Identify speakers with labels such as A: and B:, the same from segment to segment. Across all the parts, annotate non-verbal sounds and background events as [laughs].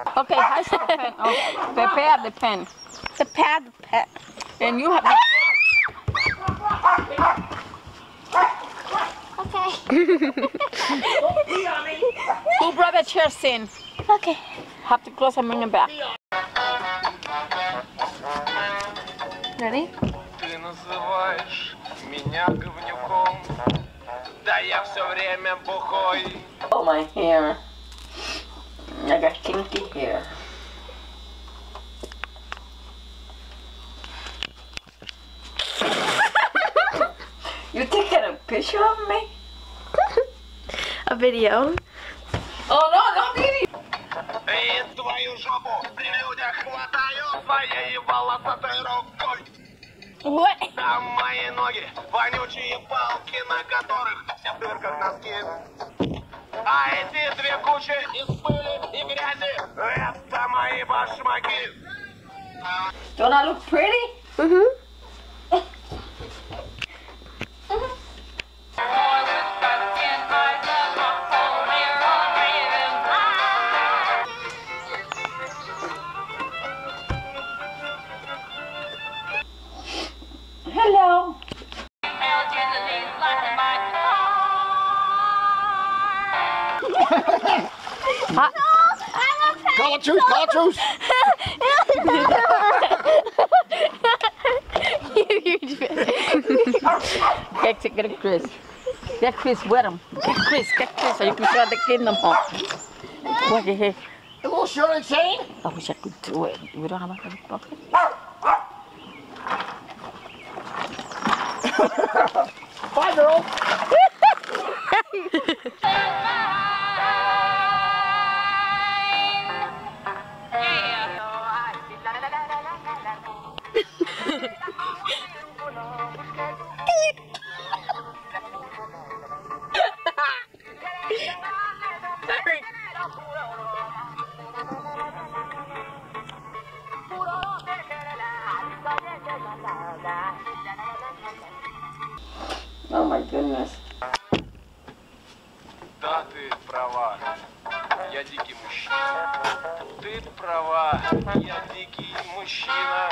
A: Okay, how's the pen? Oh, prepare the pen.
B: The pad, the pet.
A: And you have to
B: Okay.
A: Who brought the chairs in?
B: Okay.
A: Have to close and bring them back.
B: Ready?
C: Ты называешь меня говнюком Да я все время бухой
A: Oh, my hair. I got kinky hair. [laughs] you taking a picture of me?
B: A video.
A: Oh, no, no, baby.
C: И твою жопу при людях хватаю Своей волосатой рукой
B: What?
C: Там мои ноги, вонючие палки, на которых в дырках носки А эти две кучи из пыли и грязи Это мои башмаки
A: Don't I look pretty?
B: Mm-hmm.
A: Hello.
D: Call a truce, call a truce.
A: Get, get Chris. Get Chris with him. Get Chris, get Chris so you can show the kingdom home. What the heck?
D: A little short and chain.
A: I wish I could do it. We don't have a pocket. [laughs]
D: Bye, girl. [laughs]
A: Oh my goodness.
C: Да, ты права, я дикий мужчина. Ты права, я дикий мужчина.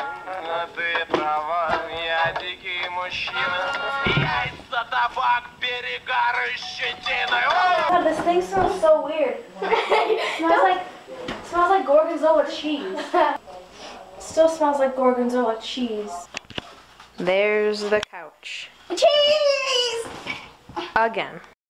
C: Ты права, я дикий мужчина. Яйца, табак, перегары, щетина. О!
E: God, this thing smells so weird. [laughs] smells like smells like gorgonzola cheese. Still smells like gorgonzola cheese.
B: There's the couch.
E: Cheese!
B: Again.